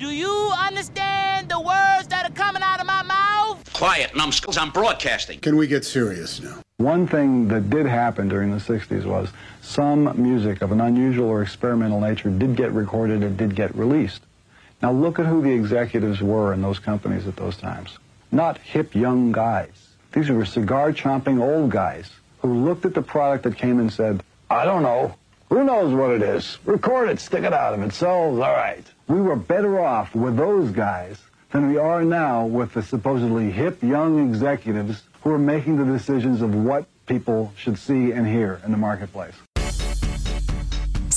Do you understand the words that are coming out of my mouth? Quiet, numbskulls. I'm broadcasting. Can we get serious now? One thing that did happen during the 60s was some music of an unusual or experimental nature did get recorded and did get released. Now look at who the executives were in those companies at those times. Not hip young guys. These were cigar chomping old guys who looked at the product that came and said, I don't know. Who knows what it is? Record it, stick it out. If it sells, all right. We were better off with those guys than we are now with the supposedly hip young executives who are making the decisions of what people should see and hear in the marketplace.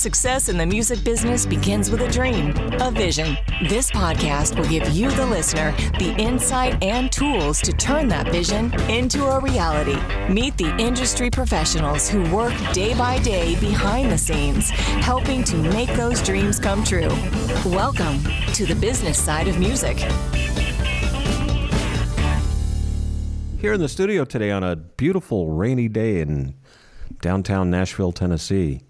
Success in the music business begins with a dream, a vision. This podcast will give you, the listener, the insight and tools to turn that vision into a reality. Meet the industry professionals who work day by day behind the scenes, helping to make those dreams come true. Welcome to the business side of music. Here in the studio today on a beautiful rainy day in downtown Nashville, Tennessee.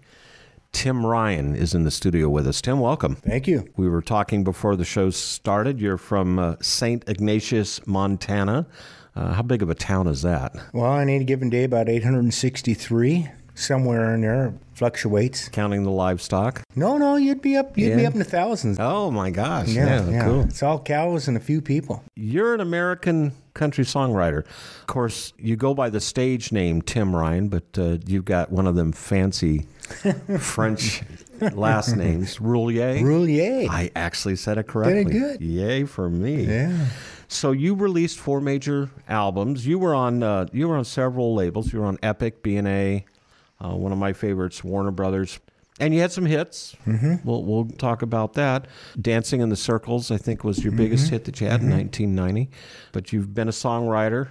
Tim Ryan is in the studio with us. Tim, welcome. Thank you. We were talking before the show started. You're from uh, St. Ignatius, Montana. Uh, how big of a town is that? Well, on any given day, about 863, somewhere in there, fluctuates. Counting the livestock? No, no, you'd be up. You'd Yeah. be up in the thousands. Oh my gosh! yeah, Yeah, yeah. cool. It's all cows and a few people. You're an American country songwriter. Of course, you go by the stage name Tim Ryan, but uh, you've got one of them fancy French last names, Rouillier. Rouillier. I actually said it correctly. good. Yay for me. Yeah. So you released four major albums. You were on uh, you were on several labels. You were on Epic, BNA, uh, one of my favorites, Warner Brothers. And you had some hits. Mm-hmm. We'll, we'll talk about that. Dancing in the Circles, I think, was your biggest hit that you had in 1990. But you've been a songwriter,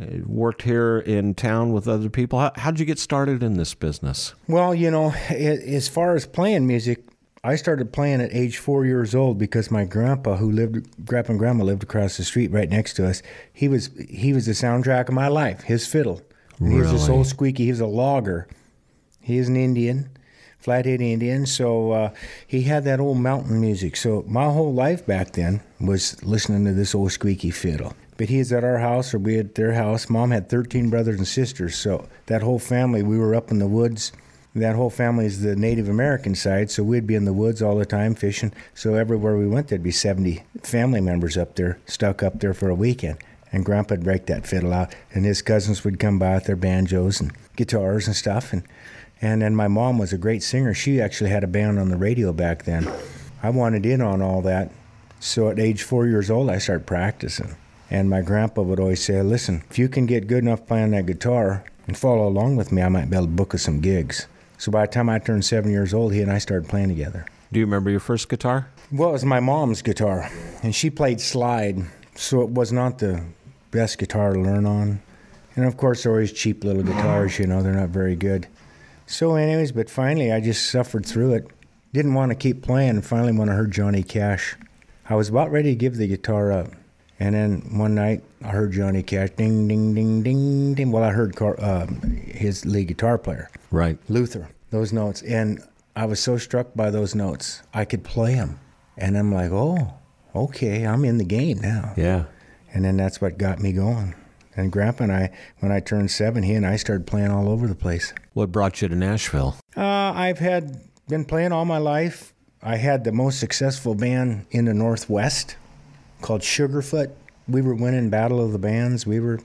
uh, worked here in town with other people. How, how'd you get started in this business? Well, you know, as far as playing music, I started playing at age four years old because my grandpa, who lived, grandpa and grandma lived across the street right next to us. He was he was the soundtrack of my life. His fiddle. And He was this old squeaky. He was a logger. He is an Indian, flathead Indian. So uh, he had that old mountain music. So my whole life back then was listening to this old squeaky fiddle. But he was at our house or we at their house. Mom had 13 brothers and sisters. So that whole family, we were up in the woods. That whole family is the Native American side, so we'd be in the woods all the time fishing. So everywhere we went, there'd be 70 family members up there, stuck up there for a weekend. And Grandpa'd break that fiddle out, and his cousins would come by with their banjos and guitars and stuff. And and then my mom was a great singer. She actually had a band on the radio back then. I wanted in on all that, so at age four years old, I started practicing. And my grandpa would always say, "Listen, if you can get good enough playing that guitar and follow along with me, I might be able to book us some gigs." So by the time I turned seven years old, he and I started playing together. Do you remember your first guitar? Well, it was my mom's guitar, and she played slide, so it was not the best guitar to learn on. And of course, they're always cheap little guitars, you know, they're not very good. So, anyways, but finally, I just suffered through it. Didn't want to keep playing. And finally, when I heard Johnny Cash, I was about ready to give the guitar up. And then one night, I heard Johnny Cash, ding, ding, ding, ding, ding. Well, I heard Car- um, his lead guitar player. Right. Luther, those notes. And I was so struck by those notes, I could play them. And I'm like, oh, okay, I'm in the game now. Yeah. And then that's what got me going. And Grandpa and I, when I turned seven, he and I started playing all over the place. What brought you to Nashville? Uh, I've had been playing all my life. I had the most successful band in the Northwest called Sugarfoot. We were winning Battle of the Bands. We were.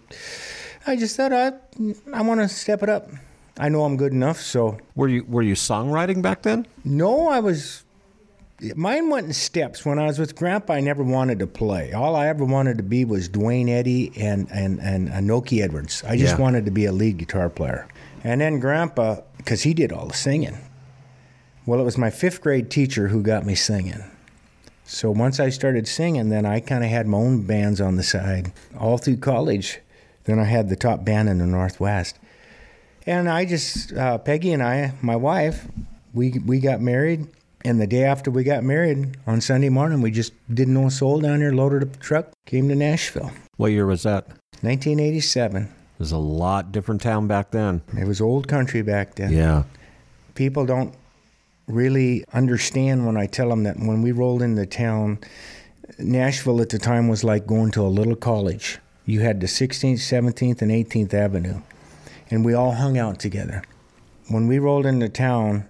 I just thought I, I want to step it up. I know I'm good enough, so Were you were you songwriting back then? no, I was. Mine went in steps. When I was with Grandpa, I never wanted to play. All I ever wanted to be was Duane Eddy and and and Anoki Edwards. I just Yeah. wanted to be a lead guitar player. And then Grandpa, because he did all the singing. Well, it was my fifth grade teacher who got me singing. So once I started singing, then I kind of had my own bands on the side all through college. Then I had the top band in the Northwest. And I just, uh, Peggy and I, my wife, we, we got married. And the day after we got married, on Sunday morning, we just didn't know a soul down here, loaded up the truck, came to Nashville. What year was that? 1987. It was a lot different town back then. It was old country back then. Yeah. People don't really understand when I tell them that when we rolled into town, Nashville at the time was like going to a little college. You had the 16th, 17th, and 18th Avenue, and we all hung out together. When we rolled into town,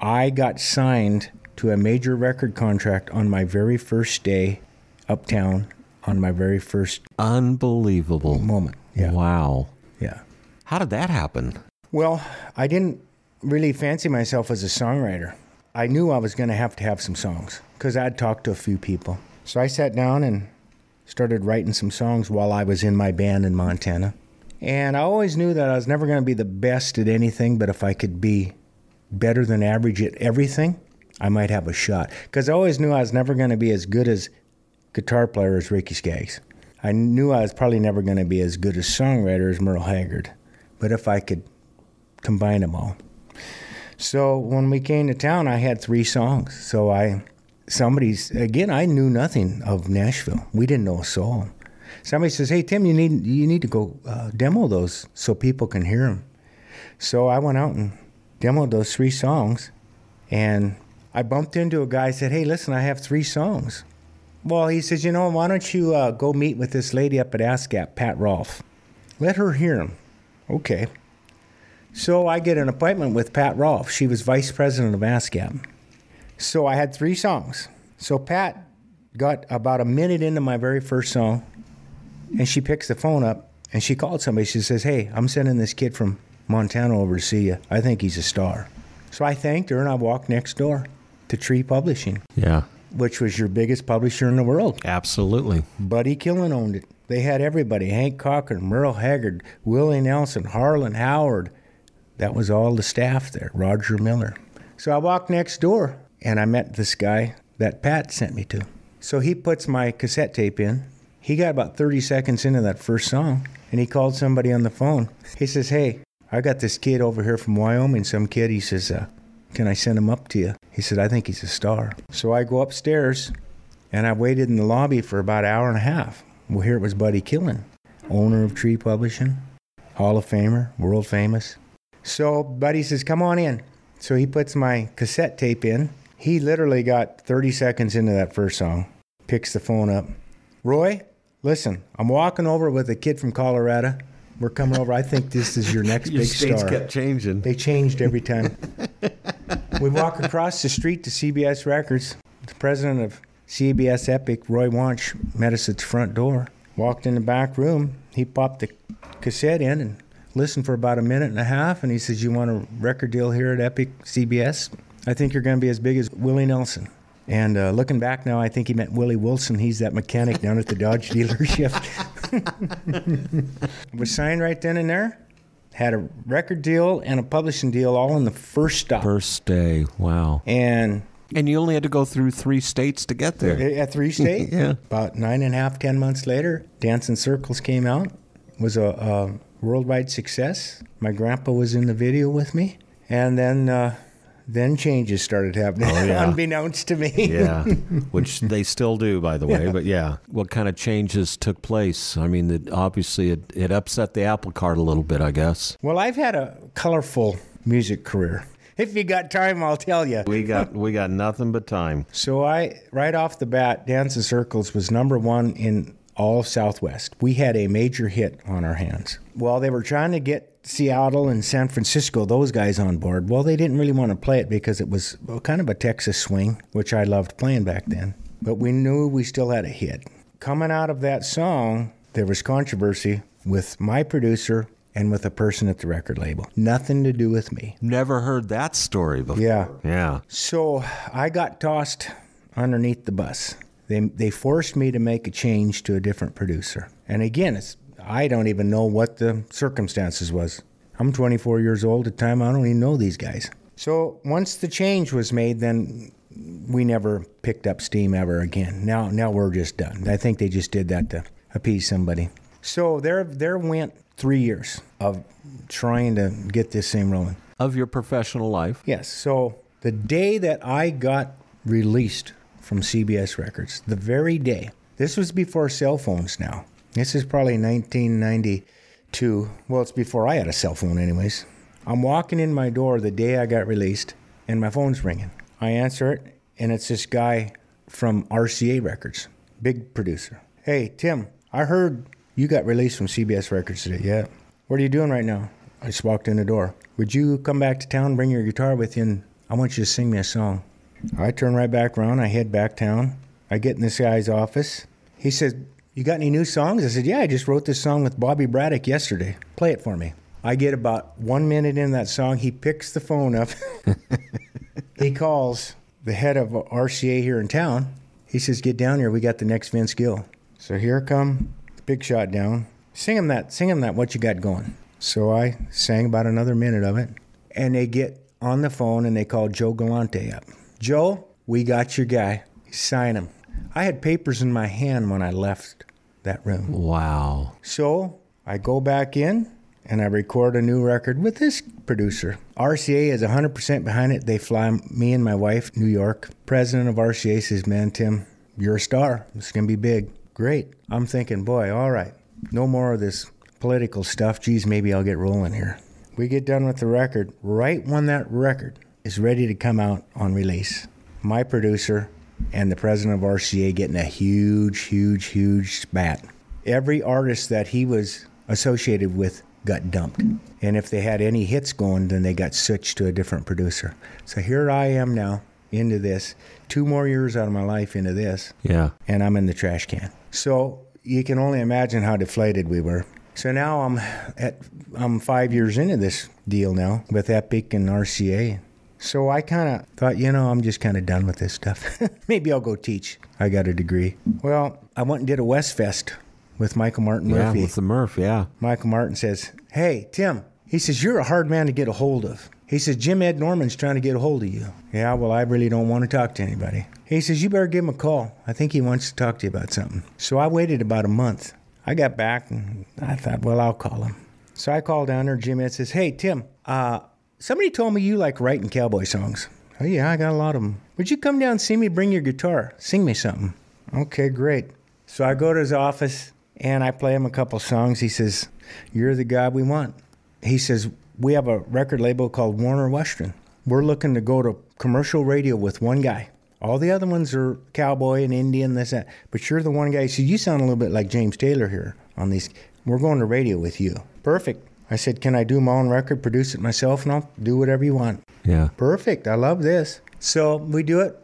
I got signed to a major record contract on my very first day uptown, on my very first Unbelievable. moment. Yeah. Wow. Yeah. How did that happen? Well, I didn't really fancy myself as a songwriter. I knew I was going to have to have some songs because I'd talked to a few people. So I sat down and started writing some songs while I was in my band in Montana. And I always knew that I was never going to be the best at anything, but if I could be better than average at everything, I might have a shot. Because I always knew I was never going to be as good as guitar player as Ricky Skaggs. I knew I was probably never going to be as good a songwriter as Merle Haggard. But if I could combine them all. So when we came to town, I had three songs. So I, somebody's again, I knew nothing of Nashville. We didn't know a soul. Somebody says, "Hey Tim, you need you need to go uh, demo those so people can hear them." So I went out and demoed those three songs, and I bumped into a guy. Said, "Hey, listen, I have three songs." Well, he says, "You know, why don't you uh, go meet with this lady up at ASCAP, Pat Rolfe? Let her hear them." Okay. So I get an appointment with Pat Rolfe. She was vice president of ASCAP. So I had three songs. So Pat got about a minute into my very first song, and she picks the phone up and she called somebody. She says, Hey, I'm sending this kid from Montana over to see you. I think he's a star. So I thanked her and I walked next door to Tree Publishing, Yeah. which was your biggest publisher in the world. Absolutely. Buddy Killen owned it. They had everybody Hank Cochran, Merle Haggard, Willie Nelson, Harlan Howard. That was all the staff there, Roger Miller. So I walked next door and I met this guy that Pat sent me to. So he puts my cassette tape in. He got about 30 seconds into that first song and he called somebody on the phone. He says, Hey, I got this kid over here from Wyoming, some kid. He says, uh, Can I send him up to you? He said, I think he's a star. So I go upstairs and I waited in the lobby for about an hour and a half. Well, here it was Buddy Killen, owner of Tree Publishing, Hall of Famer, world famous. So Buddy says, Come on in. So he puts my cassette tape in. He literally got 30 seconds into that first song, picks the phone up. Roy, listen, I'm walking over with a kid from Colorado. We're coming over. I think this is your next Your big states star. kept changing. They changed every time. we walk across the street to CBS Records. The president of CBS Epic, Roy Wunsch, met us at the front door. Walked in the back room. He popped the cassette in and listened for about a minute and a half. And he says, "You want a record deal here at Epic CBS? I think you're going to be as big as Willie Nelson." And uh, looking back now, I think he meant Willie Wilson. He's that mechanic down at the Dodge dealership. was signed right then and there. Had a record deal and a publishing deal all in the first stop. First day. Wow. And And you only had to go through three states to get there. at three state, Yeah. about nine and a half, ten months later, Dancing Circles came out. Was a, a worldwide success. My grandpa was in the video with me, and then uh, then changes started happening, Oh, yeah. unbeknownst to me. Yeah, which they still do, by the way. But yeah, what kind of changes took place? I mean, it, obviously, it, it upset the apple cart a little bit, I guess. Well, I've had a colorful music career. If you got time, I'll tell you. We got we got nothing but time. So I, right off the bat, Dancing Circles was number one in all Southwest. We had a major hit on our hands. While they were trying to get Seattle and San Francisco, those guys on board. Well, they didn't really want to play it because it was kind of a Texas swing, which I loved playing back then. But we knew we still had a hit. Coming out of that song, there was controversy with my producer and with a person at the record label. Nothing to do with me. Never heard that story before. Yeah. Yeah. So I got tossed underneath the bus. They, they forced me to make a change to a different producer. And again, it's, I don't even know what the circumstances was. I'm 24 years old at the time. I don't even know these guys. So once the change was made, then we never picked up steam ever again. Now, now we're just done. I think they just did that to appease somebody. So there, there went three years of trying to get this thing rolling. Of your professional life. Yes. So the day that I got released from CBS Records, the very day, this was before cell phones now. This is probably 1992. Well, it's before I had a cell phone, anyways. I'm walking in my door the day I got released, and my phone's ringing. I answer it, and it's this guy from RCA Records, big producer. Hey, Tim, I heard you got released from CBS Records today. Yeah. What are you doing right now? I just walked in the door. Would you come back to town, bring your guitar with you, and I want you to sing me a song? I turn right back around. I head back town. I get in this guy's office. He says, You got any new songs? I said, Yeah, I just wrote this song with Bobby Braddock yesterday. Play it for me. I get about one minute in that song. He picks the phone up. he calls the head of RCA here in town. He says, Get down here. We got the next Vince Gill. So here come big shot down. Sing him that, sing him that, what you got going. So I sang about another minute of it. And they get on the phone and they call Joe Galante up. Joe, we got your guy. Sign him. I had papers in my hand when I left that room. Wow. So I go back in and I record a new record with this producer. RCA is 100% behind it. They fly me and my wife, New York. President of RCA says, Man, Tim, you're a star. It's going to be big. Great. I'm thinking, boy, all right, no more of this political stuff. Geez, maybe I'll get rolling here. We get done with the record. Right when that record is ready to come out on release, my producer and the president of RCA getting a huge, huge, huge spat. Every artist that he was associated with got dumped. And if they had any hits going, then they got switched to a different producer. So here I am now into this, two more years out of my life into this, Yeah. and I'm in the trash can. So you can only imagine how deflated we were. So now I'm at I'm five years into this deal now with Epic and RCA. So I kind of thought, you know, I'm just kind of done with this stuff. Maybe I'll go teach. I got a degree. Well, I went and did a West Fest with Michael Martin Yeah, Murphey. with the Murph, yeah. Michael Martin says, Hey, Tim, he says, You're a hard man to get a hold of. He says, Jim Ed Norman's trying to get a hold of you. Yeah, well, I really don't want to talk to anybody. He says, You better give him a call. I think he wants to talk to you about something. So I waited about a month. I got back and I thought, Well, I'll call him. So I called down there. Jim Ed says, Hey, Tim, uh, somebody told me you like writing cowboy songs. Oh, yeah, I got a lot of them. Would you come down and see me? Bring your guitar. Sing me something. Okay, great. So I go to his office and I play him a couple songs. He says, You're the guy we want. He says, We have a record label called Warner Western. We're looking to go to commercial radio with one guy. All the other ones are cowboy and Indian, this, that. But you're the one guy. He You sound a little bit like James Taylor here on these. We're going to radio with you. Perfect. I said, Can I do my own record, produce it myself? And I'll do whatever you want. Yeah. Perfect. I love this. So we do it.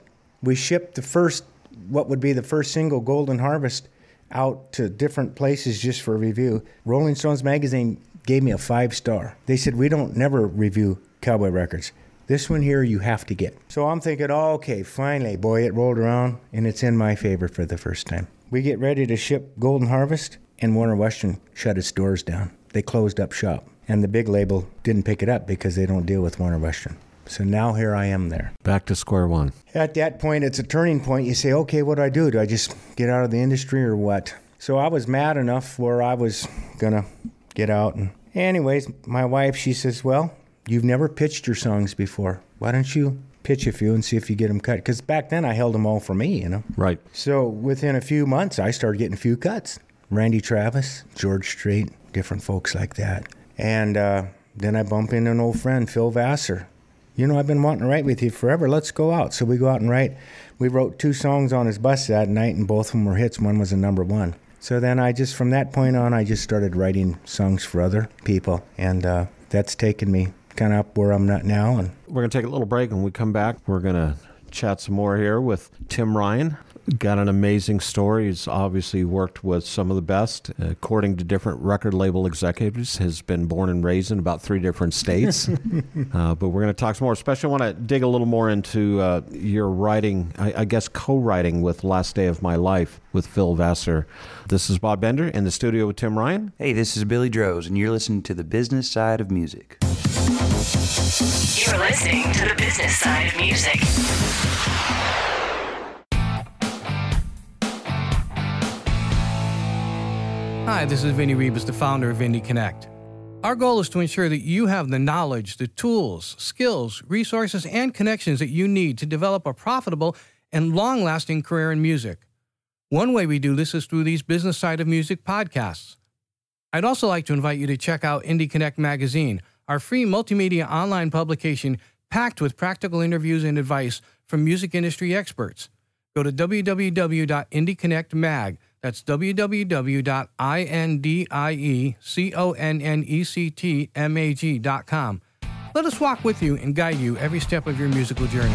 We ship the first, what would be the first single, Golden Harvest, out to different places just for review. Rolling Stones magazine gave me a five star. They said, We don't never review cowboy records. This one here you have to get. So I'm thinking, oh, okay, finally, boy, it rolled around and it's in my favor for the first time. We get ready to ship Golden Harvest, and Warner Western shut its doors down. They closed up shop, and the big label didn't pick it up because they don't deal with Warner Western. So now here I am there. Back to square one. At that point, it's a turning point. You say, okay, what do I do? Do I just get out of the industry or what? So I was mad enough where I was going to get out. And, anyways, my wife, she says, well, you've never pitched your songs before. Why don't you pitch a few and see if you get them cut? Because back then I held them all for me, you know. Right. So within a few months, I started getting a few cuts. Randy Travis, George Strait, different folks like that. And uh, then I bump into an old friend, Phil Vassar. You know, I've been wanting to write with you forever. Let's go out. So we go out and write. We wrote two songs on his bus that night, and both of them were hits. One was a number one. So then I just, from that point on, I just started writing songs for other people. And uh, that's taken me kind of up where I'm at now. And We're going to take a little break. When we come back, we're going to chat some more here with Tim Ryan. Got an amazing story. He's obviously worked with some of the best. According to different record label executives, has been born and raised in about three different states. uh, but we're going to talk some more. Especially I want to dig a little more into uh, your writing, I, I guess co-writing with "Last Day of My Life" with Phil Vassar. This is Bob Bender in the studio with Tim Ryan. Hey, this is Billy Droze, and you're listening to the business side of music. You're listening to the business side of music. Hi, this is Vinny Ribas, the founder of Indie Connect. Our goal is to ensure that you have the knowledge, the tools, skills, resources, and connections that you need to develop a profitable and long lasting career in music. One way we do this is through these Business Side of Music podcasts. I'd also like to invite you to check out Indie Connect magazine, our free multimedia online publication packed with practical interviews and advice from music industry experts. Go to www.indieconnectmag. That's www.indieconnectmag.com. Let us walk with you and guide you every step of your musical journey.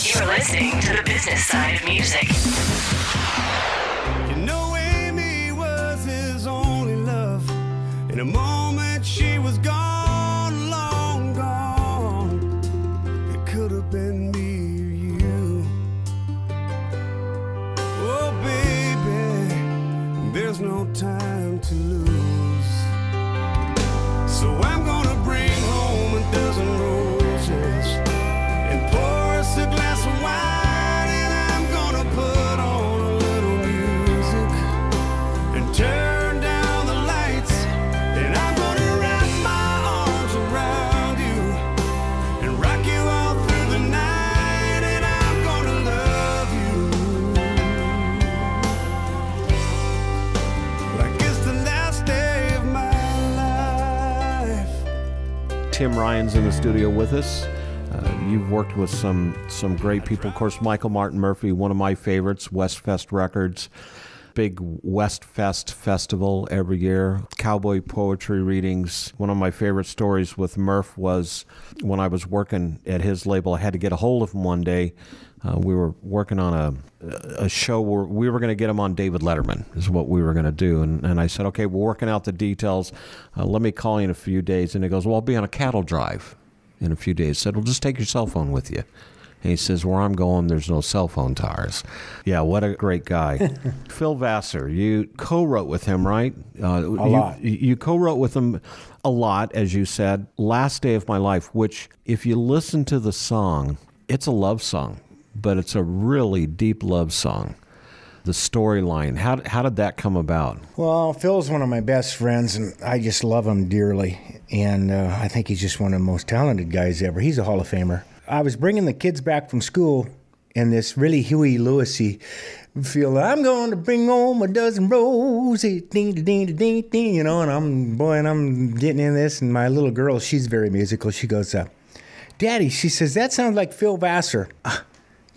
You're listening to the business side of music. You know Amy was his only love. In a moment time Tim Ryan's in the studio with us. Uh, you've worked with some some great people. Of course, Michael Martin Murphey, one of my favorites, Westfest Records. Big Westfest festival every year. Cowboy poetry readings. One of my favorite stories with Murph was when I was working at his label. I had to get a hold of him one day. Uh, we were working on a a show where we were going to get him on David Letterman is what we were going to do, and, and I said, okay, we're working out the details. Uh, let me call you in a few days. And he goes, well, I'll be on a cattle drive in a few days. I said, well, just take your cell phone with you. And he says, where I'm going, there's no cell phone towers. Yeah, what a great guy. Phil Vassar, you co-wrote with him, right? Uh, a you, lot. You co-wrote with him a lot, as you said. Last Day of My Life, which, if you listen to the song, it's a love song, but it's a really deep love song. The storyline, how, how did that come about? Well, Phil's one of my best friends, and I just love him dearly. And uh, I think he's just one of the most talented guys ever. He's a Hall of Famer. I was bringing the kids back from school in this really Huey Lewisy feel. I'm going to bring home a dozen roses, ding, ding, ding, ding, you know. And I'm boy, and I'm getting in this, and my little girl, she's very musical. She goes, uh, "Daddy," she says, "that sounds like Phil Vassar." "Ah,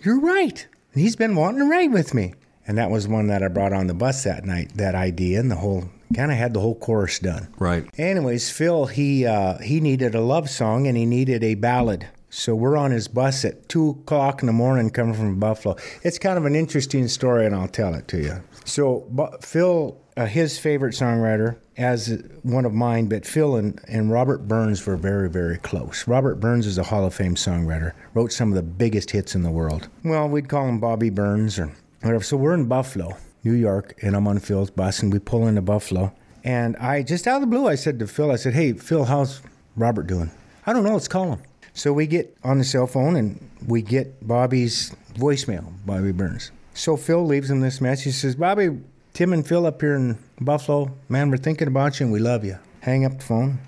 You're right. He's been wanting to write with me. And that was one that I brought on the bus that night, that idea, and the whole kind of had the whole chorus done. Right. Anyways, Phil, he uh, he needed a love song and he needed a ballad. So we're on his bus at two o'clock in the morning, coming from Buffalo. It's kind of an interesting story, and I'll tell it to you. So Phil, uh, his favorite songwriter, as one of mine, but Phil and, and Robert Burns were very, very close. Robert Burns is a Hall of Fame songwriter, wrote some of the biggest hits in the world. Well, we'd call him Bobby Burns or whatever. So we're in Buffalo, New York, and I'm on Phil's bus, and we pull into Buffalo. And I just out of the blue, I said to Phil, I said, "Hey, Phil, how's Robert doing?" I don't know. Let's call him. So we get on the cell phone and we get Bobby's voicemail, Bobby Burns. So Phil leaves him this message. He says, Bobby, Tim and Phil up here in Buffalo, man, we're thinking about you and we love you. Hang up the phone.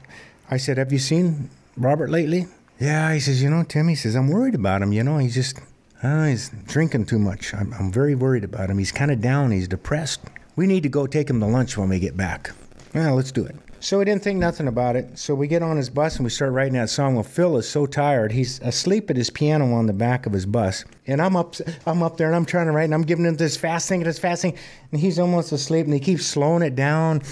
I said, Have you seen Robert lately? Yeah, he says, You know, Tim, he says, I'm worried about him. You know, he's just, uh, he's drinking too much. I'm, I'm very worried about him. He's kind of down. He's depressed. We need to go take him to lunch when we get back. Yeah, let's do it. So we didn't think nothing about it. So we get on his bus and we start writing that song. Well, Phil is so tired. He's asleep at his piano on the back of his bus. And I'm up I'm up there and I'm trying to write and I'm giving him this fast thing and this fast thing. And he's almost asleep and he keeps slowing it down.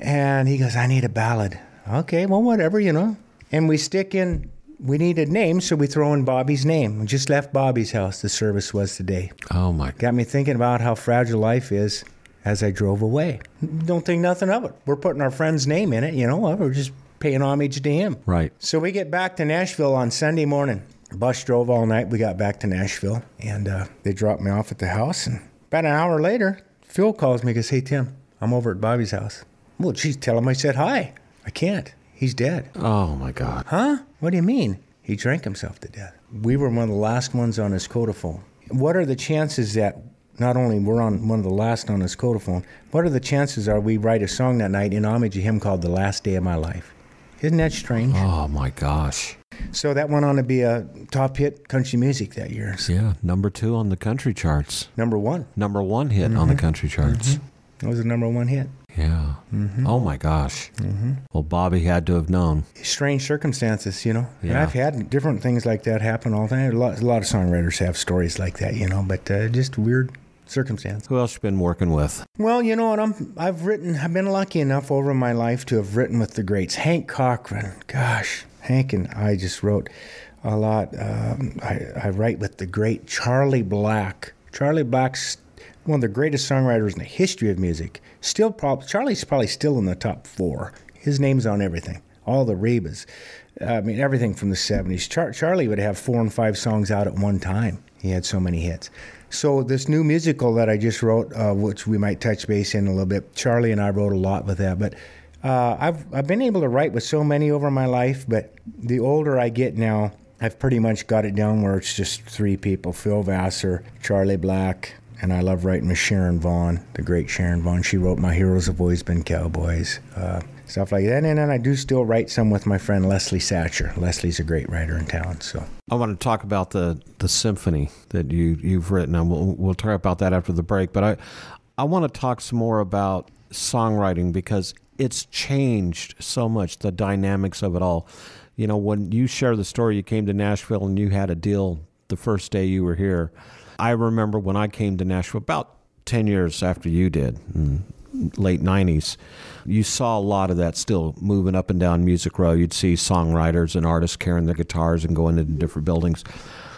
And he goes, I need a ballad. Okay, well, whatever, you know. And we stick in, we needed names, so we throw in Bobby's name. We just left Bobby's house, the service was today. Oh, my Got me thinking about how fragile life is as I drove away. Don't think nothing of it. We're putting our friend's name in it, you know, we're just paying homage to him. Right. So we get back to Nashville on Sunday morning. Bus drove all night. We got back to Nashville and uh, they dropped me off at the house. And about an hour later, Phil calls me and goes, Hey, Tim, I'm over at Bobby's house. Well, geez, tell him I said hi. I can't. He's dead. Oh, my God. Huh? What do you mean? He drank himself to death. We were one of the last ones on his codophone. What are the chances that not only we're on one of the last on his codophone, what are the chances are we write a song that night in homage to him called The Last Day of My Life? Isn't that strange? Oh, my gosh. So that went on to be a top hit country music that year. Yeah, number two on the country charts. Number one. Number one hit on the country charts. It was a number one hit. Yeah. Oh my gosh. Mm-hmm. Well, Bobby had to have known. Strange circumstances, you know. And Yeah. I've had different things like that happen all the time. A lot, a lot of songwriters have stories like that, you know, but uh, just weird circumstance. Who else you been working with? Well, you know what? I'm I've written. I've been lucky enough over my life to have written with the greats. Hank Cochran. Gosh, Hank and I just wrote a lot. Um, I, I write with the great Charlie Black. Charlie Black's one of the greatest songwriters in the history of music. Still, prob- Charlie's probably still in the top four. His name's on everything. All the Rebas. I mean, everything from the 70s. Char- Charlie would have four and five songs out at one time. He had so many hits. So this new musical that I just wrote, uh, which we might touch base in a little bit, Charlie and I wrote a lot with that. But uh, I've I've been able to write with so many over my life. But the older I get now, I've pretty much got it down where it's just three people: Phil Vassar, Charlie Black, and I love writing with Sharon Vaughn, the great Sharon Vaughn. She wrote "My Heroes Have Always Been Cowboys," uh, stuff like that. And then I do still write some with my friend Leslie Satcher. Leslie's a great writer in town. So I want to talk about the, the symphony that you you've written, and we'll we'll talk about that after the break. But I I want to talk some more about songwriting because it's changed so much the dynamics of it all. You know, when you share the story, you came to Nashville and you had a deal the first day you were here. I remember when I came to Nashville about ten years after you did. Late '90s, you saw a lot of that still moving up and down Music Row. You'd see songwriters and artists carrying their guitars and going into different buildings.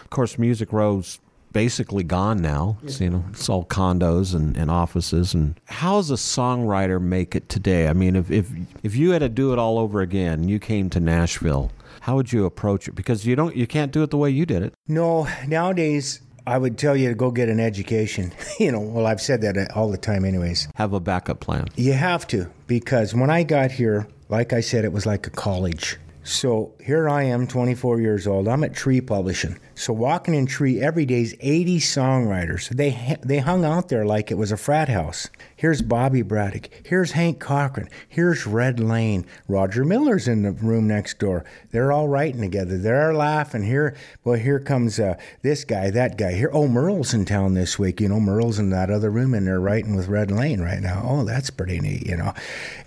Of course, Music Row's basically gone now. It's, you know, it's all condos and, and offices. And how does a songwriter make it today? I mean, if, if if you had to do it all over again, you came to Nashville, how would you approach it? Because you don't, you can't do it the way you did it. No, nowadays I would tell you to go get an education. you know, well, I've said that all the time, anyways. Have a backup plan. You have to, because when I got here, like I said, it was like a college. So here I am, 24 years old. I'm at Tree Publishing. So walking in Tree every day is 80 songwriters. They they hung out there like it was a frat house. Here's Bobby Braddock. Here's Hank Cochran. Here's Red Lane. Roger Miller's in the room next door. They're all writing together. They're laughing. Here, well, here comes uh, this guy, that guy. Here, oh, Merle's in town this week. You know, Merle's in that other room, and they're writing with Red Lane right now. Oh, that's pretty neat. You know,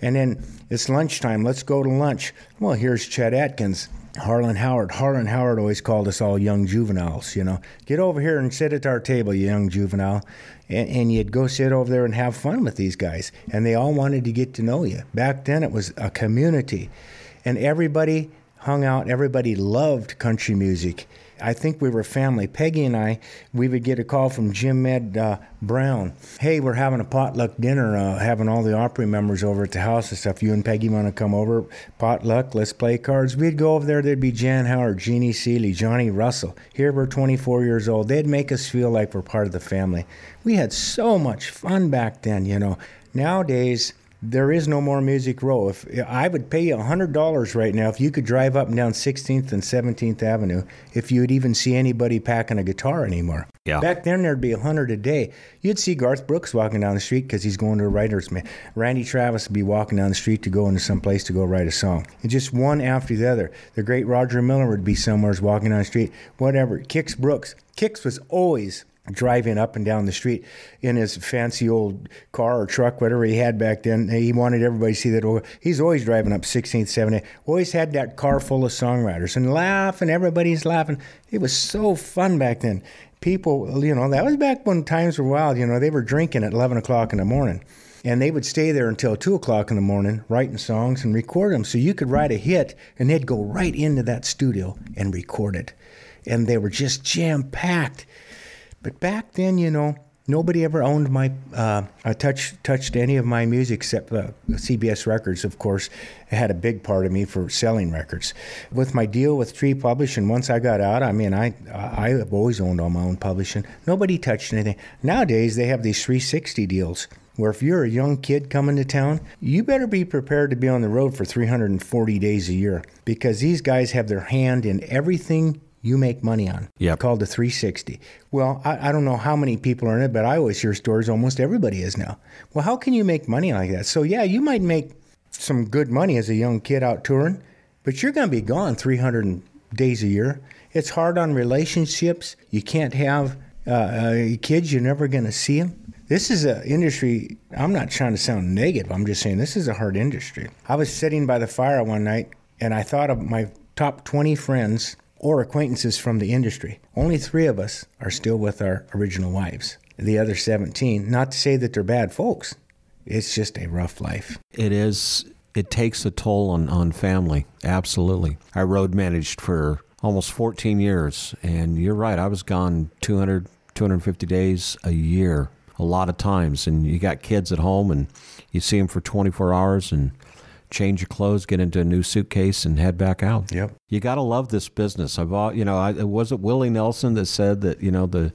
and then it's lunchtime. Let's go to lunch. Well, here's Chet Atkins. Harlan Howard. Harlan Howard always called us all young juveniles, you know. Get over here and sit at our table, you young juvenile. And, and you'd go sit over there and have fun with these guys. And they all wanted to get to know you. Back then, it was a community. And everybody hung out, everybody loved country music. I think we were family. Peggy and I, we would get a call from Jim Ed uh, Brown. Hey, we're having a potluck dinner, uh, having all the Opry members over at the house and stuff. You and Peggy want to come over? Potluck, let's play cards. We'd go over there. There'd be Jan Howard, Jeannie Seely, Johnny Russell. Here we're 24 years old. They'd make us feel like we're part of the family. We had so much fun back then, you know. Nowadays, there is no more Music Row. If I would pay you hundred dollars right now if you could drive up and down 16th and 17th Avenue, if you'd even see anybody packing a guitar anymore. Yeah. Back then there'd be a hundred a day. You'd see Garth Brooks walking down the street because he's going to a writer's man. Randy Travis would be walking down the street to go into some place to go write a song. And just one after the other. The great Roger Miller would be somewhere walking down the street. Whatever. Kix Brooks. Kix was always driving up and down the street in his fancy old car or truck, whatever he had back then. He wanted everybody to see that. He's always driving up 16th, 17th. Always had that car full of songwriters and laughing. Everybody's laughing. It was so fun back then. People, you know, that was back when times were wild. You know, they were drinking at 11 o'clock in the morning. And they would stay there until 2 o'clock in the morning writing songs and record them. So you could write a hit and they'd go right into that studio and record it. And they were just jam packed. But back then, you know, nobody ever owned my, uh, uh, touch, touched any of my music except uh, CBS Records, of course, had a big part of me for selling records. With my deal with Tree Publishing, once I got out, I mean, I, I have always owned all my own publishing. Nobody touched anything. Nowadays, they have these 360 deals where if you're a young kid coming to town, you better be prepared to be on the road for 340 days a year because these guys have their hand in everything you make money on. Yeah. Called the 360. Well, I, I don't know how many people are in it, but I always hear stories almost everybody is now. Well, how can you make money like that? So, yeah, you might make some good money as a young kid out touring, but you're going to be gone 300 days a year. It's hard on relationships. You can't have uh, uh, kids, you're never going to see them. This is an industry, I'm not trying to sound negative. I'm just saying this is a hard industry. I was sitting by the fire one night and I thought of my top 20 friends or acquaintances from the industry. Only three of us are still with our original wives. The other 17, not to say that they're bad folks, it's just a rough life. It is. It takes a toll on, on family. Absolutely. I road managed for almost 14 years. And you're right. I was gone 200, 250 days a year, a lot of times. And you got kids at home and you see them for 24 hours and change your clothes, get into a new suitcase, and head back out. Yep. You got to love this business. I've, al- you know, I, was it Willie Nelson that said that, you know, the,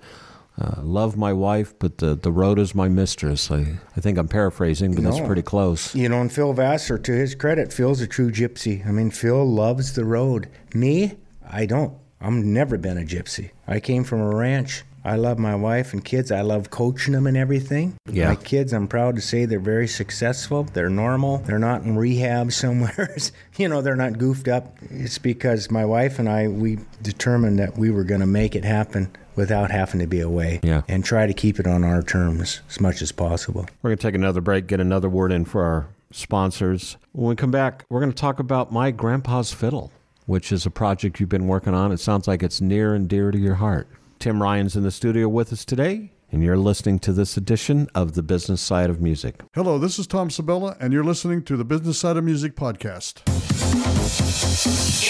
uh, love my wife, but the, the road is my mistress. I, I think I'm paraphrasing, but that's pretty close. You know, and Phil Vassar, to his credit, Phil's a true gypsy. I mean, Phil loves the road. Me, I don't. I've never been a gypsy. I came from a ranch. I love my wife and kids. I love coaching them and everything. Yeah. My kids, I'm proud to say they're very successful. They're normal. They're not in rehab somewhere. you know, they're not goofed up. It's because my wife and I, we determined that we were going to make it happen without having to be away Yeah. and try to keep it on our terms as much as possible. We're going to take another break, get another word in for our sponsors. When we come back, we're going to talk about My Grandpa's Fiddle, which is a project you've been working on. It sounds like it's near and dear to your heart. Tim Ryan's in the studio with us today, and you're listening to this edition of The Business Side of Music. Hello, this is Tom Sabella, and you're listening to the Business Side of Music podcast.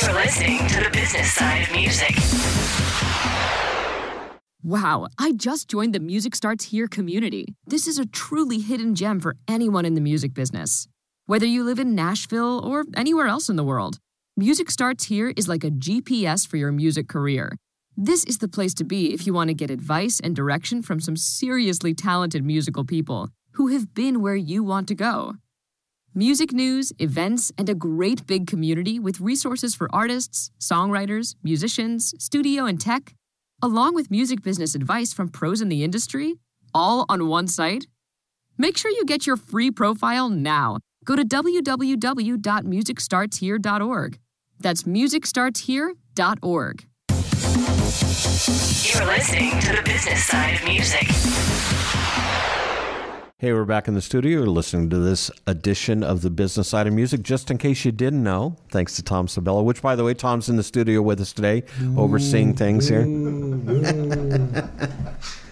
You're listening to the business side of music. Wow, I just joined the Music Starts Here community. This is a truly hidden gem for anyone in the music business. Whether you live in Nashville or anywhere else in the world, Music Starts Here is like a GPS for your music career. This is the place to be if you want to get advice and direction from some seriously talented musical people who have been where you want to go. Music news, events, and a great big community with resources for artists, songwriters, musicians, studio and tech, along with music business advice from pros in the industry, all on one site? Make sure you get your free profile now. Go to www.musicstartshere.org. That's musicstartshere.org. You're listening to the business side of music. Hey, we're back in the studio. You're listening to this edition of the Business Side of Music. Just in case you didn't know, thanks to Tom Sabella, which, by the way, Tom's in the studio with us today, overseeing things here.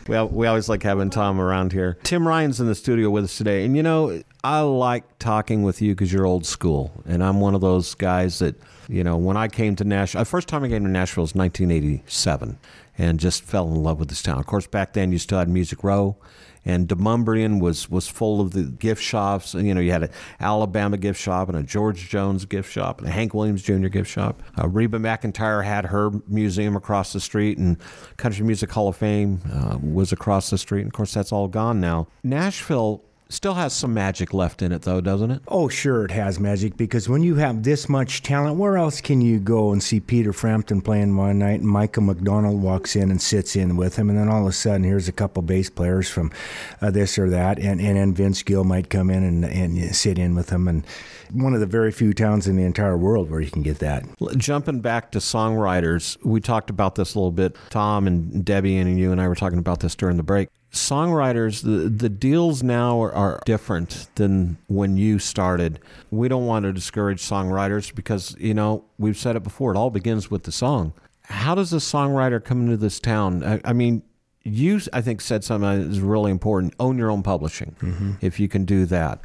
well, we always like having Tom around here. Tim Ryan's in the studio with us today, and you know, I like talking with you because you're old school, and I'm one of those guys that, you know, when I came to Nashville, the first time I came to Nashville was 1987, and just fell in love with this town. Of course, back then you still had Music Row and Demonbreun was was full of the gift shops. You know, you had an Alabama gift shop and a George Jones gift shop and a Hank Williams Jr. gift shop. Uh, Reba McEntire had her museum across the street, and Country Music Hall of Fame uh, was across the street. And of course, that's all gone now. Nashville still has some magic left in it, though, doesn't it? Oh, sure, it has magic because when you have this much talent, where else can you go and see Peter Frampton playing one night and Michael McDonald walks in and sits in with him, and then all of a sudden here's a couple bass players from uh, this or that, and, and then Vince Gill might come in and, and sit in with him, and one of the very few towns in the entire world where you can get that. Jumping back to songwriters, we talked about this a little bit. Tom and Debbie and you and I were talking about this during the break. Songwriters, the, the deals now are, are different than when you started. We don't want to discourage songwriters because, you know, we've said it before, it all begins with the song. How does a songwriter come into this town? I, I mean, you, I think, said something that is really important own your own publishing mm-hmm. if you can do that.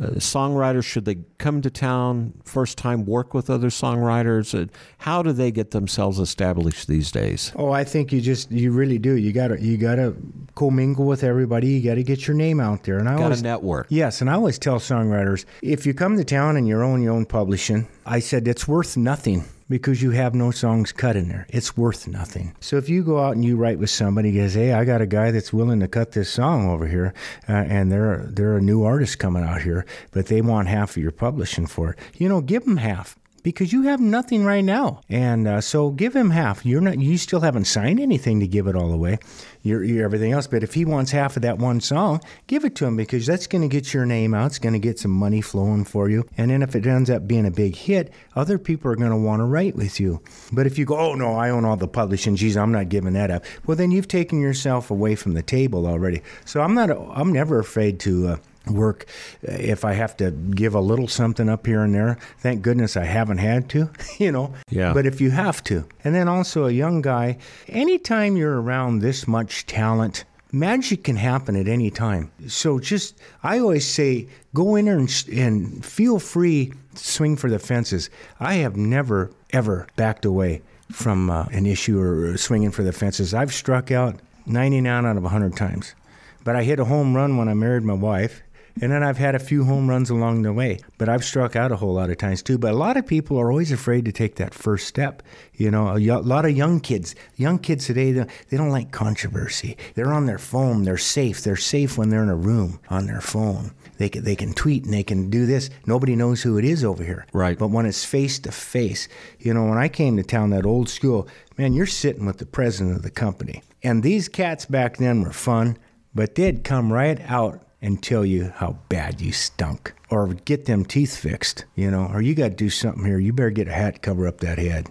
Uh, songwriters, should they come to town first time, work with other songwriters? Uh, how do they get themselves established these days? Oh, I think you just you really do. You gotta you gotta commingle with everybody. You gotta get your name out there. And I Got always a network. Yes, and I always tell songwriters if you come to town and you're own your own publishing, I said it's worth nothing because you have no songs cut in there. It's worth nothing. So if you go out and you write with somebody, goes, hey, I got a guy that's willing to cut this song over here, uh, and they're they're a new artist coming out here, but they want half of your publishing for it. You know, give them half. Because you have nothing right now. And uh, so give him half. You're not. You still haven't signed anything to give it all away. You're, you're everything else. But if he wants half of that one song, give it to him because that's going to get your name out. It's going to get some money flowing for you. And then if it ends up being a big hit, other people are going to want to write with you. But if you go, oh no, I own all the publishing. Geez, I'm not giving that up. Well, then you've taken yourself away from the table already. So I'm not. I'm never afraid to. Uh, work if I have to give a little something up here and there. Thank goodness I haven't had to, you know. Yeah. But if you have to. And then also a young guy, anytime you're around this much talent, magic can happen at any time. So just, I always say, go in there and, and feel free swing for the fences. I have never, ever backed away from uh, an issue or swinging for the fences. I've struck out 99 out of 100 times. But I hit a home run when I married my wife. And then I've had a few home runs along the way, but I've struck out a whole lot of times too. But a lot of people are always afraid to take that first step. You know, a lot of young kids, young kids today, they don't like controversy. They're on their phone. They're safe. They're safe when they're in a room on their phone. They can, they can tweet and they can do this. Nobody knows who it is over here. Right. But when it's face to face, you know, when I came to town, that old school, man, you're sitting with the president of the company. And these cats back then were fun, but they'd come right out and tell you how bad you stunk or get them teeth fixed, you know, or you got to do something here. You better get a hat to cover up that head.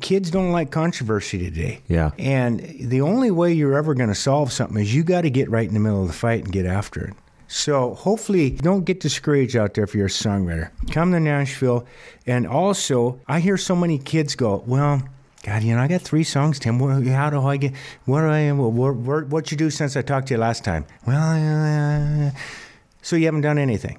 Kids don't like controversy today. Yeah. And the only way you're ever going to solve something is you got to get right in the middle of the fight and get after it. So hopefully, don't get discouraged out there if you're a songwriter. Come to Nashville. And also, I hear so many kids go, well, God, you know, I got three songs, Tim. How do I get? What do I? What, what, what you do since I talked to you last time? Well, uh, so you haven't done anything.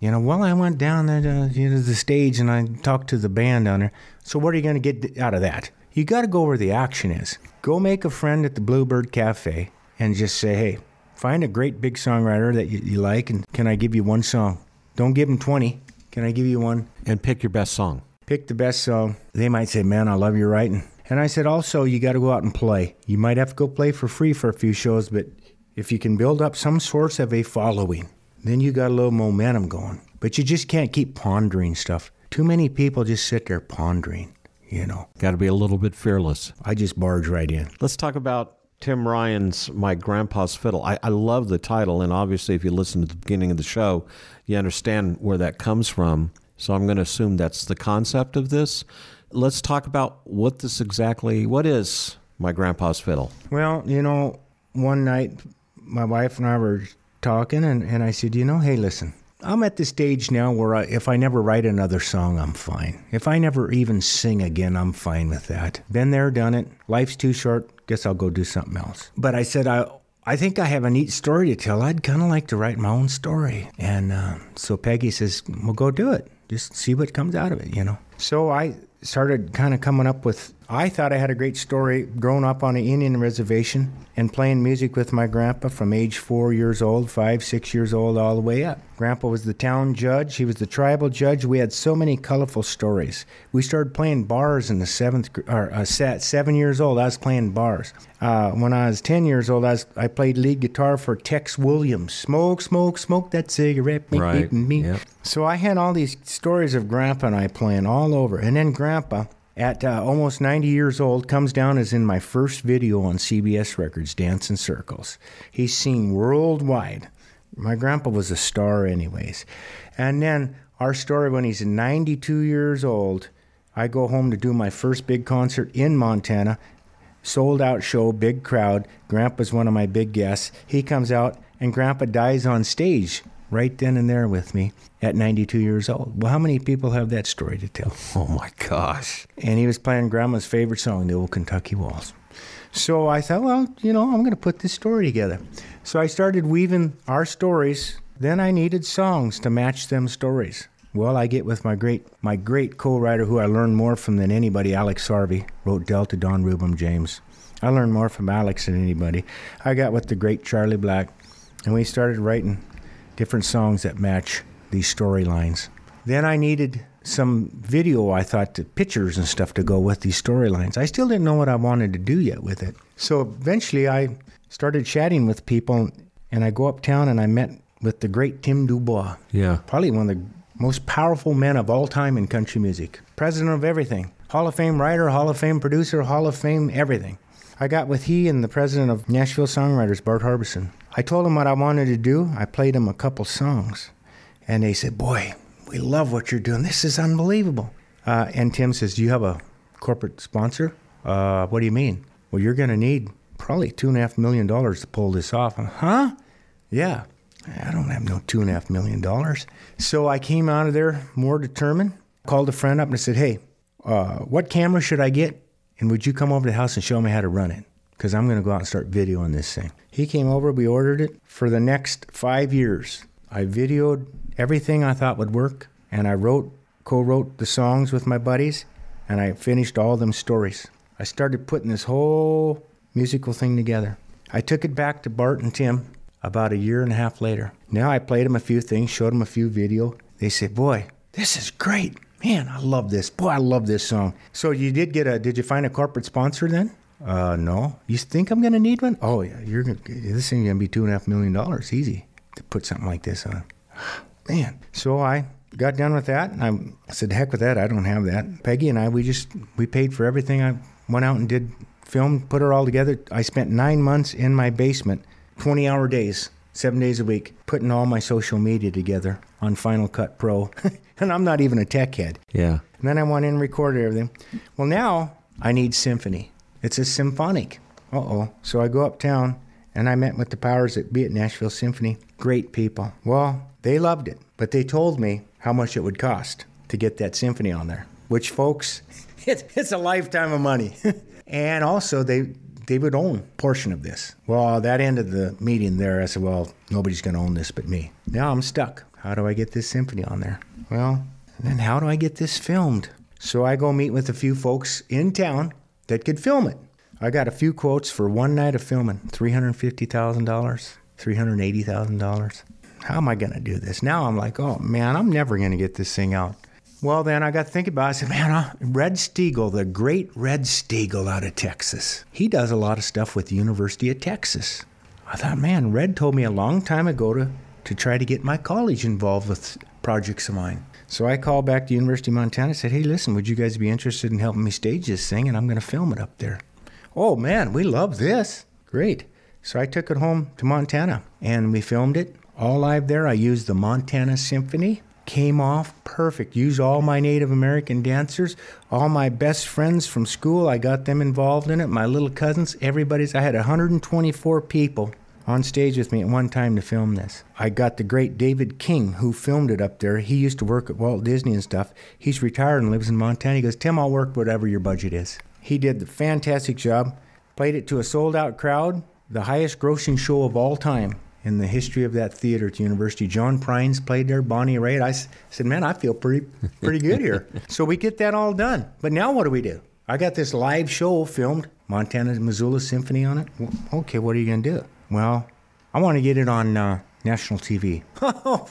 You know, well, I went down there to, you know, the stage and I talked to the band down there. So what are you going to get out of that? You got to go where the action is. Go make a friend at the Bluebird Cafe and just say, hey, find a great big songwriter that you, you like, and can I give you one song? Don't give them twenty. Can I give you one? And pick your best song pick the best song. They might say, Man, I love your writing. And I said, Also, you got to go out and play. You might have to go play for free for a few shows, but if you can build up some source of a following, then you got a little momentum going. But you just can't keep pondering stuff. Too many people just sit there pondering, you know. Got to be a little bit fearless. I just barge right in. Let's talk about Tim Ryan's My Grandpa's Fiddle. I, I love the title, and obviously, if you listen to the beginning of the show, you understand where that comes from. So I'm going to assume that's the concept of this. Let's talk about what this exactly what is my grandpa's fiddle. Well, you know, one night my wife and I were talking and, and I said, you know, hey listen, I'm at the stage now where I, if I never write another song, I'm fine. If I never even sing again, I'm fine with that. Been there, done it. Life's too short. Guess I'll go do something else. But I said, I I think I have a neat story to tell. I'd kind of like to write my own story. And uh, so Peggy says, well, go do it. Just see what comes out of it, you know. So I started kind of coming up with I thought I had a great story growing up on an Indian reservation and playing music with my grandpa from age four years old, five, six years old, all the way up. Grandpa was the town judge, he was the tribal judge. We had so many colorful stories. We started playing bars in the seventh, or uh, seven years old. I was playing bars. Uh, when I was 10 years old, I, was, I played lead guitar for Tex Williams. Smoke, smoke, smoke that cigarette, make right. me. Yep. So I had all these stories of Grandpa and I playing all over. And then Grandpa, at uh, almost 90 years old, comes down as in my first video on CBS Records, Dancing Circles. He's seen worldwide. My grandpa was a star, anyways. And then our story when he's 92 years old, I go home to do my first big concert in Montana. Sold out show, big crowd. Grandpa's one of my big guests. He comes out, and Grandpa dies on stage right then and there with me at 92 years old. Well, how many people have that story to tell? Oh my gosh. And he was playing Grandma's favorite song, The Old Kentucky Waltz. So I thought, well, you know, I'm going to put this story together. So I started weaving our stories. Then I needed songs to match them stories. Well, I get with my great my great co-writer who I learned more from than anybody, Alex Harvey, wrote Delta Dawn Reuben James. I learned more from Alex than anybody. I got with the great Charlie Black, and we started writing different songs that match these storylines. Then I needed some video, I thought, to pictures and stuff to go with these storylines. I still didn't know what I wanted to do yet with it. So eventually I started chatting with people, and I go uptown and I met with the great Tim DuBois. Yeah. Probably one of the most powerful men of all time in country music. President of everything. Hall of Fame writer, Hall of Fame producer, Hall of Fame everything. I got with he and the president of Nashville Songwriters, Bart Herbison. I told him what I wanted to do. I played him a couple songs. And they said, Boy, we love what you're doing. This is unbelievable. Uh, and Tim says, Do you have a corporate sponsor? Uh, what do you mean? Well, you're going to need probably two and a half million dollars to pull this off. Huh? Yeah. I don't have no two and a half million dollars. So I came out of there more determined, called a friend up and I said, Hey, uh, what camera should I get? And would you come over to the house and show me how to run it? Because I'm going to go out and start videoing this thing. He came over, we ordered it. For the next five years, I videoed everything I thought would work, and I wrote, co wrote the songs with my buddies, and I finished all them stories. I started putting this whole musical thing together. I took it back to Bart and Tim about a year and a half later. Now I played them a few things, showed them a few video. They said, "Boy, this is great, man! I love this. Boy, I love this song." So you did get a? Did you find a corporate sponsor then? Uh, no. You think I'm gonna need one? Oh yeah, you're gonna. This thing's gonna be two and a half million dollars, easy, to put something like this on. Man. So I got done with that, and I, said, "Heck with that! I don't have that." Peggy and I, we just we paid for everything. I went out and did film, put it all together. I spent nine months in my basement, 20 hour days, seven days a week, putting all my social media together on Final Cut Pro. and I'm not even a tech head. Yeah. And then I went in and recorded everything. Well, now I need symphony. It's a symphonic. Uh oh. So I go uptown and I met with the powers that be at Nashville Symphony. Great people. Well, they loved it, but they told me how much it would cost to get that symphony on there, which, folks, it's, a lifetime of money. and also, they they would own a portion of this. Well, that end of the meeting there, I said, well, nobody's going to own this but me. Now I'm stuck. How do I get this symphony on there? Well, then how do I get this filmed? So I go meet with a few folks in town that could film it. I got a few quotes for one night of filming $350,000, $380,000. How am I going to do this? Now I'm like, oh man, I'm never going to get this thing out. Well, then I got to think about it. I said, man, uh, Red Steagall, the great Red Steagall out of Texas, he does a lot of stuff with the University of Texas. I thought, man, Red told me a long time ago to, to try to get my college involved with projects of mine. So I called back to University of Montana and said, hey, listen, would you guys be interested in helping me stage this thing? And I'm going to film it up there. Oh, man, we love this. Great. So I took it home to Montana and we filmed it all live there. I used the Montana Symphony came off perfect. Used all my Native American dancers, all my best friends from school. I got them involved in it. My little cousins, everybody's. I had 124 people on stage with me at one time to film this. I got the great David King who filmed it up there. He used to work at Walt Disney and stuff. He's retired and lives in Montana. He goes, Tim, I'll work whatever your budget is. He did the fantastic job. Played it to a sold out crowd, the highest grossing show of all time in the history of that theater at the university. John Prine's played there, Bonnie Raitt. I said, man, I feel pretty, pretty good here. so we get that all done. But now what do we do? I got this live show filmed, Montana Missoula Symphony on it. Okay, what are you going to do? Well, I want to get it on uh, national TV. well,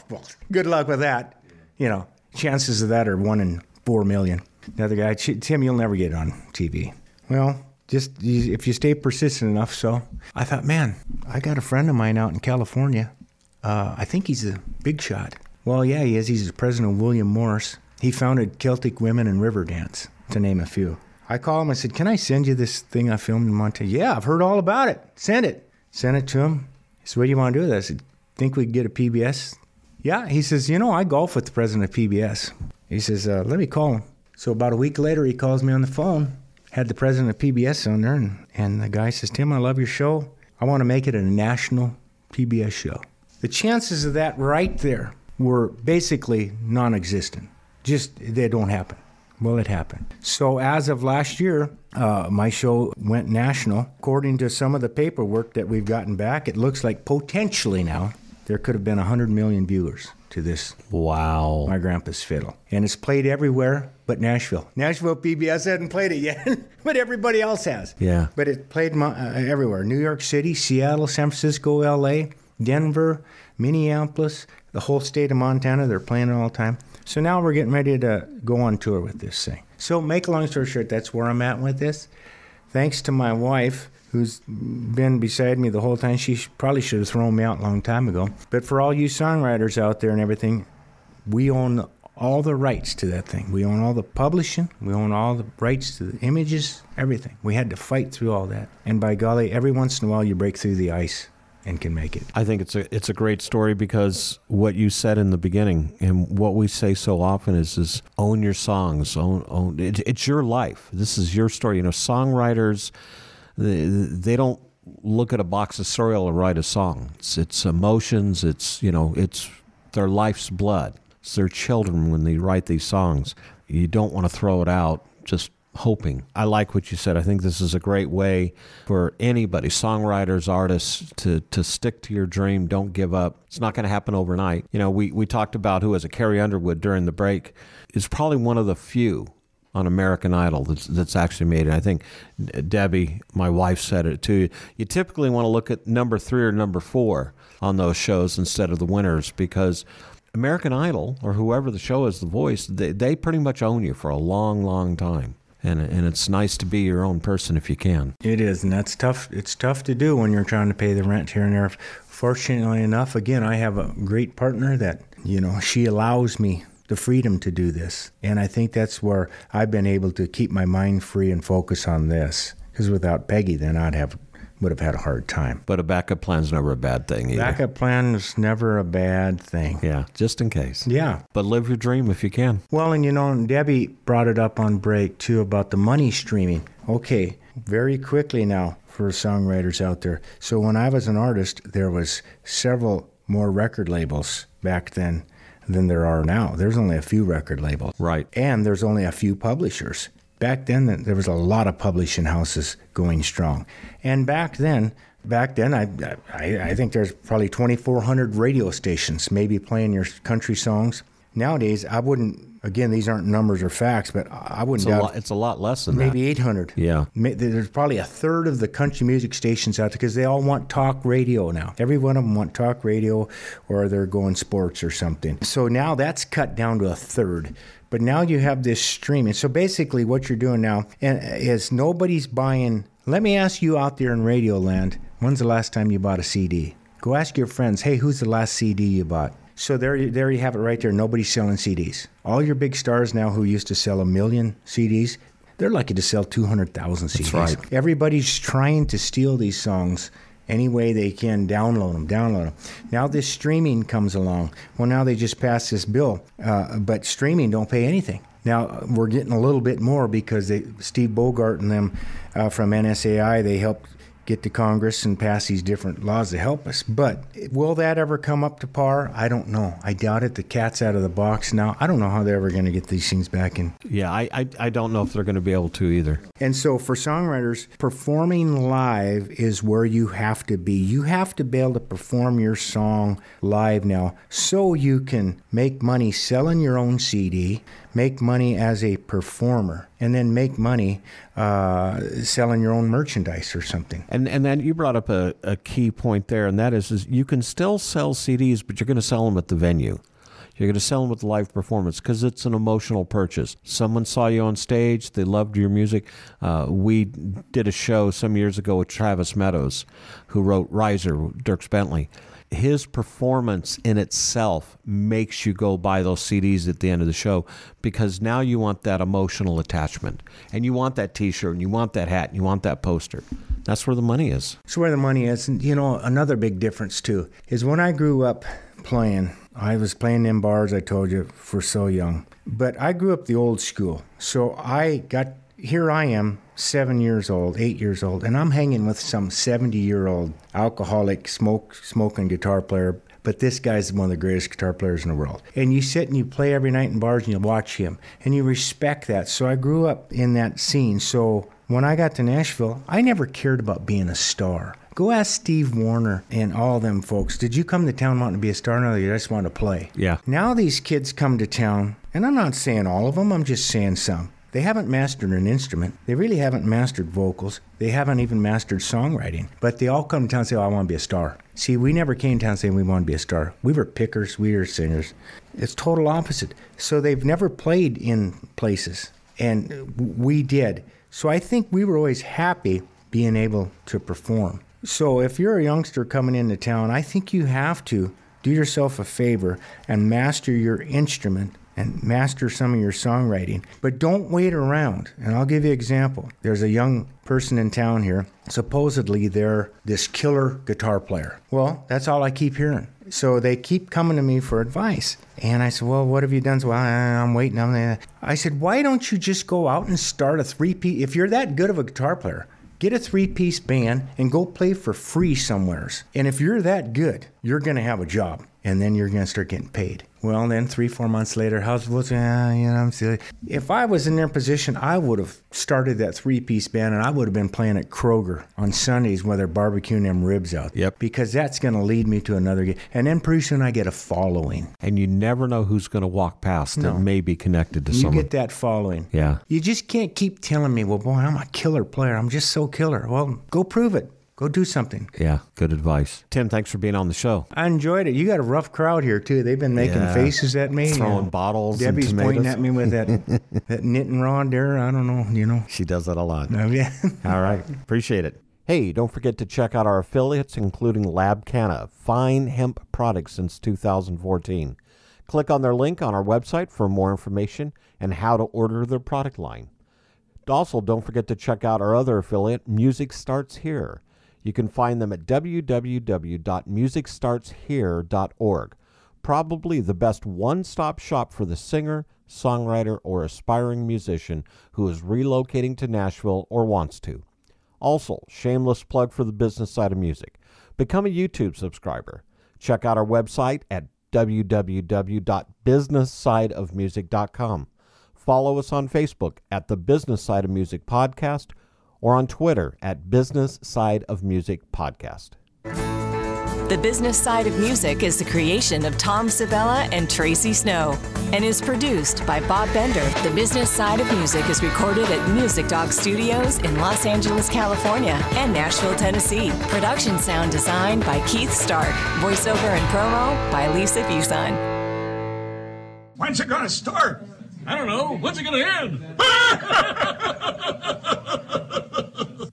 good luck with that. You know, chances of that are one in four million. The other guy, Tim, you'll never get it on TV. Well, just if you stay persistent enough. So I thought, man, I got a friend of mine out in California. Uh, I think he's a big shot. Well, yeah, he is. He's the president of William Morris. He founded Celtic Women and Riverdance, to name a few. I called him. I said, "Can I send you this thing I filmed in Montana?" Yeah, I've heard all about it. Send it. Send it to him. He said, "What do you want to do with it?" I said, "Think we could get a PBS?" Yeah. He says, "You know, I golf with the president of PBS." He says, uh, "Let me call him." So about a week later, he calls me on the phone had the president of PBS on there, and, and the guy says, Tim, I love your show. I want to make it a national PBS show. The chances of that right there were basically non existent. Just, they don't happen. Well, it happened. So, as of last year, uh, my show went national. According to some of the paperwork that we've gotten back, it looks like potentially now there could have been 100 million viewers to this. Wow. My grandpa's fiddle. And it's played everywhere but Nashville. Nashville PBS hadn't played it yet, but everybody else has. Yeah. But it played uh, everywhere New York City, Seattle, San Francisco, LA, Denver, Minneapolis, the whole state of Montana. They're playing it all the time. So now we're getting ready to go on tour with this thing. So, make a long story short, that's where I'm at with this. Thanks to my wife, who's been beside me the whole time. She probably should have thrown me out a long time ago. But for all you songwriters out there and everything, we own all the rights to that thing. We own all the publishing, we own all the rights to the images, everything. We had to fight through all that. And by golly, every once in a while you break through the ice and can make it. I think it's a it's a great story because what you said in the beginning and what we say so often is is own your songs, own own it, it's your life. This is your story. You know, songwriters they, they don't look at a box of cereal and write a song. It's it's emotions. It's you know it's their life's blood. It's their children when they write these songs. You don't want to throw it out just hoping. I like what you said. I think this is a great way for anybody, songwriters, artists, to to stick to your dream. Don't give up. It's not going to happen overnight. You know, we we talked about who was a Carrie Underwood during the break. Is probably one of the few on American Idol that's that's actually made it. I think Debbie, my wife, said it too. You typically want to look at number three or number four on those shows instead of the winners because American Idol or whoever the show is, the voice, they, they pretty much own you for a long, long time. And, and it's nice to be your own person if you can. It is, and that's tough. It's tough to do when you're trying to pay the rent here and there. Fortunately enough, again, I have a great partner that you know she allows me the freedom to do this, and I think that's where I've been able to keep my mind free and focus on this. Because without Peggy, then I'd have would have had a hard time. But a backup plan's never a bad thing either. Backup plan is never a bad thing. Yeah, just in case. Yeah. But live your dream if you can. Well, and you know, Debbie brought it up on break too about the money streaming. Okay, very quickly now for songwriters out there. So when I was an artist, there was several more record labels back then than there are now. There's only a few record labels. Right. And there's only a few publishers back then there was a lot of publishing houses going strong and back then back then i i, I think there's probably 2400 radio stations maybe playing your country songs nowadays i wouldn't again these aren't numbers or facts but i wouldn't It's a, doubt lot, it's a lot less than maybe that. 800 Yeah. There's probably a third of the country music stations out there because they all want talk radio now. Every one of them want talk radio, or they're going sports or something. So now that's cut down to a third. But now you have this streaming. So basically, what you're doing now and- is nobody's buying. Let me ask you out there in Radio Land, when's the last time you bought a CD? Go ask your friends. Hey, who's the last CD you bought? So there, you- there you have it right there. Nobody's selling CDs. All your big stars now who used to sell a million CDs, they're lucky to sell 200,000 CDs. right. Everybody's trying to steal these songs any way they can, download them, download them. Now this streaming comes along. Well, now they just passed this bill, uh, but streaming don't pay anything. Now we're getting a little bit more because they, Steve Bogard and them uh, from NSAI they helped get to Congress and pass these different laws to help us. But will that ever come up to par? I don't know. I doubt it. The cat's out of the box now. I don't know how they're ever going to get these things back in. Yeah, I, I, I don't know if they're going to be able to either. And so for songwriters, performing live is where you have to be. You have to be able to perform your song live now so you can make money selling your own CD, make money as a performer, and then make money uh, selling your own merchandise or something. And and then you brought up a, a key point there, and that is, is you can still sell CDs, but you're going to sell them at the venue. You're going to sell them with live performance because it's an emotional purchase. Someone saw you on stage, they loved your music. Uh, we did a show some years ago with Travis Meadows, who wrote Riser, Dierks Bentley. His performance in itself makes you go buy those CDs at the end of the show because now you want that emotional attachment and you want that t shirt and you want that hat and you want that poster. That's where the money is. That's where the money is. And, you know, another big difference, too, is when I grew up playing, I was playing in bars, I told you, for so young. But I grew up the old school. So I got, here I am, seven years old, eight years old, and I'm hanging with some 70 year old alcoholic, smoke, smoking guitar player. But this guy's one of the greatest guitar players in the world. And you sit and you play every night in bars and you watch him and you respect that. So I grew up in that scene. So when I got to Nashville, I never cared about being a star. Go ask Steve Wariner and all them folks. Did you come to town wanting to be a star? No, you just want to play. Yeah. Now these kids come to town, and I'm not saying all of them, I'm just saying some. They haven't mastered an instrument. They really haven't mastered vocals. They haven't even mastered songwriting. But they all come to town and say, oh, I want to be a star. See, we never came to town saying we want to be a star. We were pickers, we were singers. It's total opposite. So they've never played in places, and we did. So I think we were always happy being able to perform. So if you're a youngster coming into town, I think you have to do yourself a favor and master your instrument and master some of your songwriting. But don't wait around. And I'll give you an example. There's a young person in town here. Supposedly they're this killer guitar player. Well, that's all I keep hearing. So they keep coming to me for advice. And I said, Well, what have you done? So well, I'm waiting on that. I said, Why don't you just go out and start a three piece? If you're that good of a guitar player, get a three piece band and go play for free somewheres. And if you're that good, you're going to have a job and then you're going to start getting paid. Well, then three, four months later, how's what's uh, you know? I'm silly. If I was in their position, I would have started that three-piece band, and I would have been playing at Kroger on Sundays while they're barbecuing them ribs out. Yep. Because that's going to lead me to another game, and then pretty soon I get a following. And you never know who's going to walk past No. that may be connected to You someone. You get that following. Yeah. You just can't keep telling me, well, boy, I'm a killer player. I'm just so killer. Well, go prove it. Go do something. Yeah, good advice. Tim, thanks for being on the show. I enjoyed it. You got a rough crowd here too. They've been making Yeah. faces at me, Throwing Uh, bottles and Debbie's pointing at me with that that knitting rod there. I don't know. You know. She does that a lot. Oh, yeah. All right. Appreciate it. Hey, don't forget to check out our affiliates, including Lab Canna, fine hemp products since 2014. Click on their link on our website for more information and how to order their product line. Also, don't forget to check out our other affiliate, Music Starts Here. You can find them at www.musicstartshere.org. Probably the best one stop shop for the singer, songwriter, or aspiring musician who is relocating to Nashville or wants to. Also, shameless plug for the business side of music. Become a YouTube subscriber. Check out our website at www.businesssideofmusic.com. Follow us on Facebook at the Business Side of Music Podcast or on Twitter at Business Side of Music Podcast. The Business Side of Music is the creation of Tom Sabella and Tracy Snow and is produced by Bob Bender. The Business Side of Music is recorded at Music Dog Studios in Los Angeles, California and Nashville, Tennessee. Production sound design by Keith Stark. Voiceover and promo by Lisa Busan. When's it gonna start? I don't know. When's it going to end?